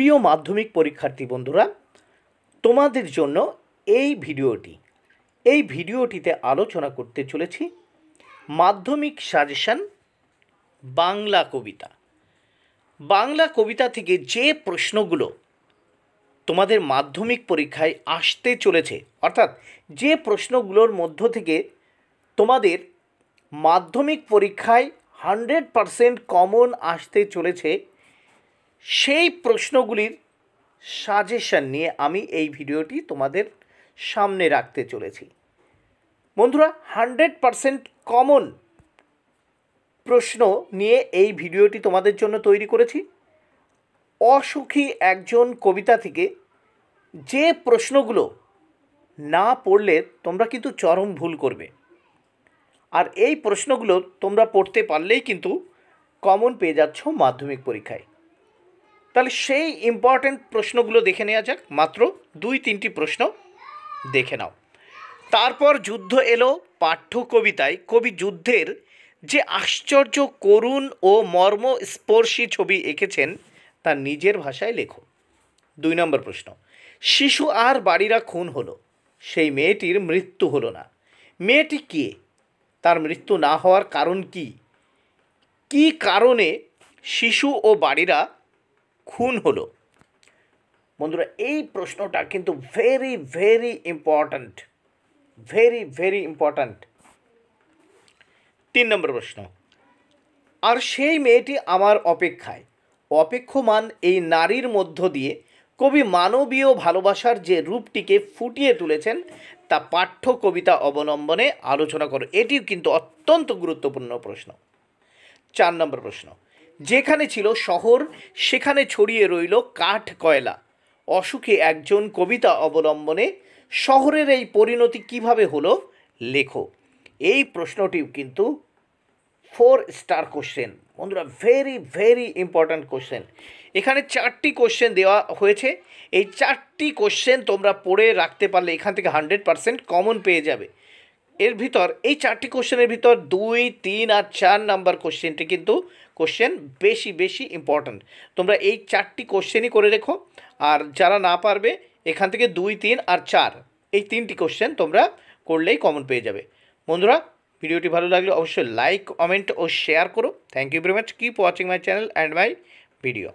প্রিয় মাধ্যমিক পরীক্ষার্থী বন্ধুরা, তোমাদের জন্য এই ভিডিওটি, এই ভিডিওটিতে আলোচনা করতে চলেছি মাধ্যমিক সাজেশন বাংলা কবিতা। বাংলা কবিতা থেকে যে প্রশ্নগুলো তোমাদের মাধ্যমিক পরীক্ষায় আসতে চলেছে, অর্থাৎ যে প্রশ্নগুলোর মধ্য থেকে তোমাদের মাধ্যমিক পরীক্ষায় হান্ড্রেড পারসেন্ট কমন আসতে চলেছে সেই প্রশ্নগুলির সাজেশন নিয়ে আমি এই ভিডিওটি তোমাদের সামনে রাখতে চলেছি। বন্ধুরা হান্ড্রেড পারসেন্ট কমন প্রশ্ন নিয়ে এই ভিডিওটি তোমাদের জন্য তৈরি করেছি। অসুখী একজন কবিতা থেকে যে প্রশ্নগুলো না পড়লে তোমরা কিন্তু চরম ভুল করবে। আর এই প্রশ্নগুলো তোমরা পড়তে পারলেই কিন্তু কমন পেয়ে যাচ্ছ মাধ্যমিক পরীক্ষায়। তাহলে সেই ইম্পর্ট্যান্ট প্রশ্নগুলো দেখে নেওয়া যাক। মাত্র দুই, তিনটি প্রশ্ন দেখে নাও। তারপর যুদ্ধ এলো পাঠ্য কবিতায়। কবি যুদ্ধের যে আশ্চর্য করুণ ও মর্মস্পর্শী ছবি এঁকেছেন, তা নিজের ভাষায় লেখো। দুই নম্বর প্রশ্ন, শিশু আর বাড়িরা খুন হলো, সেই মেয়েটির মৃত্যু হলো না। মেয়েটি কে? তার মৃত্যু না হওয়ার কারণ কি? কি কারণে শিশু ও বাড়িরা খুন হলো। বন্ধুরা, এই প্রশ্নটা কিন্তু very very important very very important তিন নম্বর প্রশ্ন, আর সেই মেয়েটি আমার অপেক্ষায়। অপেক্ষমান এই নারীর মধ্য দিয়ে কবি মানবীয় ভালোবাসার যে রূপটিকে ফুটিয়ে তুলেছেন, তা পাঠ্য কবিতা অবলম্বনে আলোচনা করো। এটিও কিন্তু অত্যন্ত গুরুত্বপূর্ণ প্রশ্ন। চার নম্বর প্রশ্ন যেখানে ছিল শহর, সেখানে ছড়িয়ে রইল কাঠ কয়লা। অসুখে একজন কবিতা অবলম্বনে শহরের এই পরিণতি কীভাবে হলো, লেখো। এই প্রশ্নটিও কিন্তু ফোর স্টার কোশ্চেন বন্ধুরা ভেরি ভেরি ইম্পর্ট্যান্ট কোশ্চেন এখানে চারটি কোশ্চেন দেওয়া হয়েছে। এই চারটি কোশ্চেন তোমরা পড়ে রাখতে পারলে এখান থেকে হান্ড্রেড পারসেন্ট কমন পেয়ে যাবে। এর ভিতর, এই চারটি কোশ্চেনের ভিতর দুই, তিন আর চার নাম্বার কোশ্চেনটি কিন্তু কোশ্চেন বেশি বেশি ইম্পর্ট্যান্ট তোমরা এই চারটি কোশ্চেনই করে রেখো, আর যারা না পারবে, এখান থেকে দুই, তিন আর চার, এই তিনটি কোশ্চেন তোমরা করলেই কমন পেয়ে যাবে। বন্ধুরা, ভিডিওটি ভালো লাগলে অবশ্যই লাইক কমেন্ট ও শেয়ার করো। Thank you very much keep watching my channel and my video